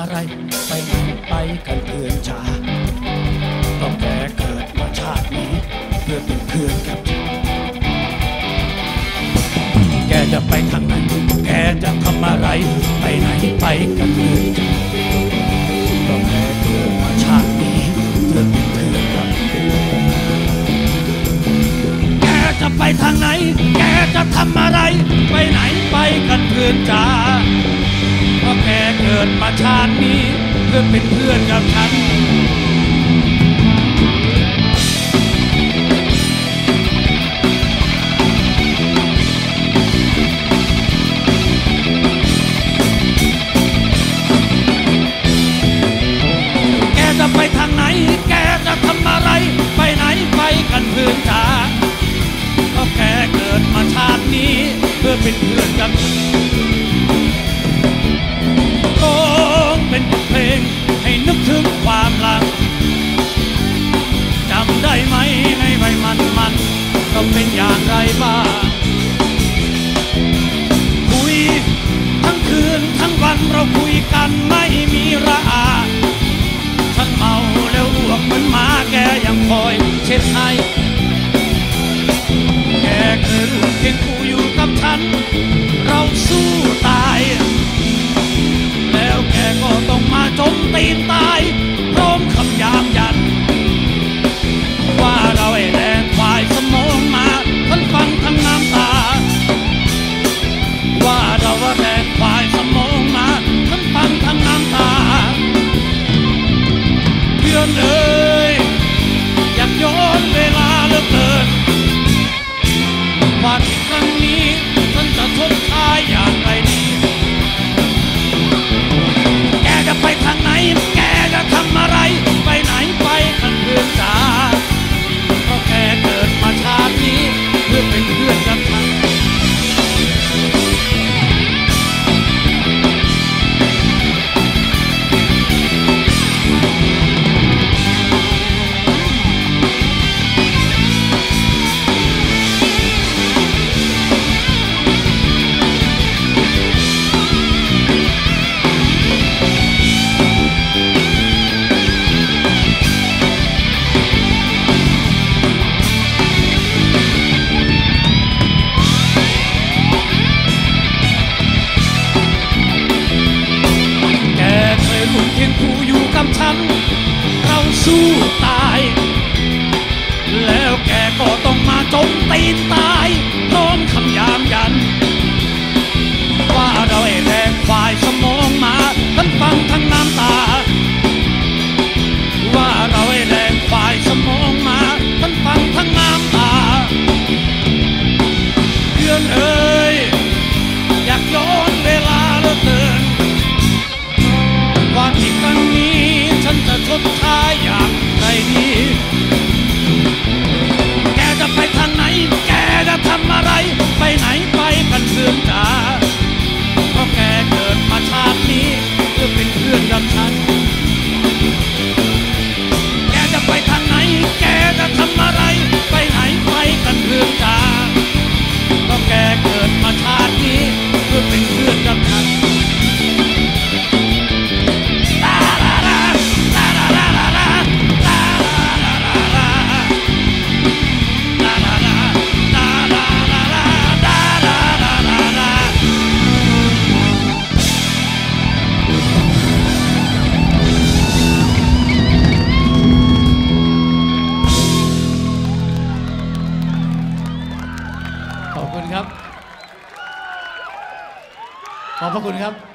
อะไร ไปไหนไปกันเพื่อนจ๋าต้องแก่เกิดมาชาตินี้ เพื่อเป็นเพื่อนกันแกจะไปทางไหนแกจะทำอะไร ไปไหนไปกันเพื่อนจ๋าต้องแก่เกิดมาชาตินี้ เพื่อเป็นเพื่อนกันแกจะไปทางไหน แกจะทำอะไร ไปไหนไปกันเพื่อนจ๋า แกเกิดมาชาตินี้ เพื่อเป็นเพื่อนกับฉันแกจะไปทางไหนแกจะทำอะไรไปไหนไปกันเพราะแกเกิดมาชาตินี้เพื่อเป็นเพื่อนกันันไม่มีระอา ฉันเมาแล้วอ้วกเหมือนหมาแกยังคอยเช็ดให้ เราสู้ตาย แล้วแกก็ต้องมาจมตีนตายพร้อมคำยามยัน คุณครับ